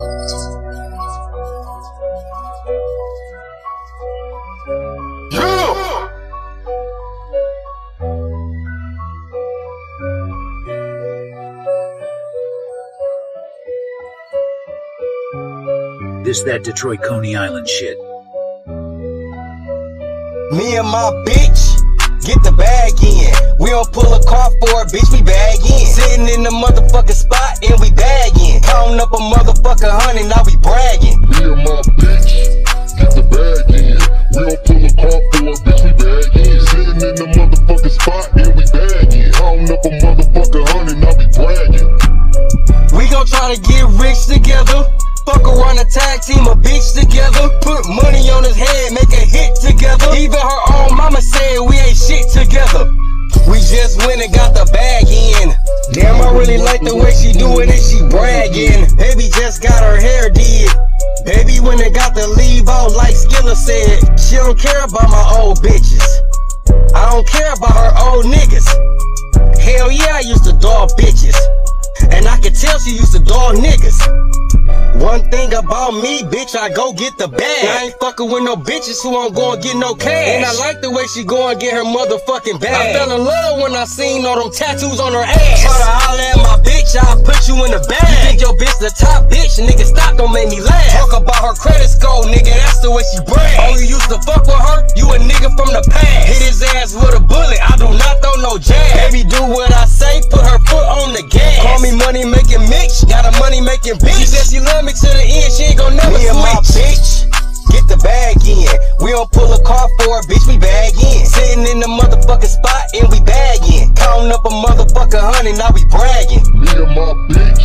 This that Detroit Coney Island shit. Me and my bitch get the bag in. We don't pull a car for it, bitch, we bag in. Sitting in the motherfucking spot and we bagging. Counting up a motherfucking rich together. Fuck around a tag team a bitch together. Put money on his head, make a hit together. Even her own mama said we ain't shit together. We just went and got the bag in. Damn, I really like the way she doing it, she bragging. Baby just got her hair did. Baby when they got the leave out like Skilla said. She don't care about my old bitches. I don't care about her old niggas. Hell yeah, I used to dog bitches. I tell she used to dog niggas. One thing about me, bitch, I go get the bag. I ain't fucking with no bitches who won't go and get no cash. And I like the way she go and get her motherfucking bag. I fell in love when I seen all them tattoos on her ass. Try to holler at my bitch, I'll put you in the bag. You think your bitch the top bitch, nigga, stop, don't make me laugh. Talk about her credit score, nigga, that's the way she brag. Oh, you used to fuck with her? You a nigga from the past. Hit his ass with a bullet, I do not throw no making bitch. She said she love me to the end, she ain't gon' never me switch. and my bitch. Get the bag in. We don't pull a car for it, bitch, we bag in. Sitting in the motherfucking spot and we bagging. Counting up a motherfucking honey, now we bragging. Me and my bitch get the bag